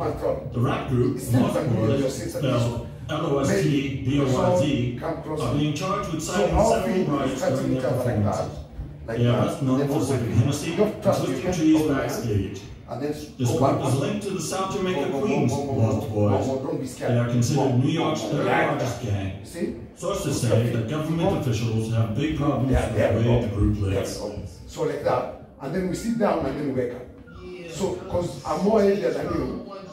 Control. Uh, the rap group, It's not Lost Boys, spelled L-O-S-T-B-O-Y-Z, are being charged with So citing our several feet rights during their other like performances. Like They are best known for also Hennessy you don't and trust, you twisting can't trees hold your hand. backstage. This group is linked to the South Jamaica Queens go, go, Lost Boys. go, go, Don't be scared. They are considered New York's third largest gang. Sources say that government officials have big problems with the way the group There lives. So like that. And then we sit down and then we wake up. So, because I'm more heavier than you,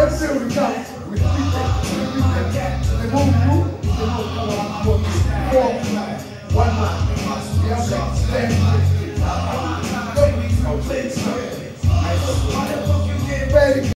every day we come, we repeat it, we repeat it. The more we do, the more we do. Four, one man.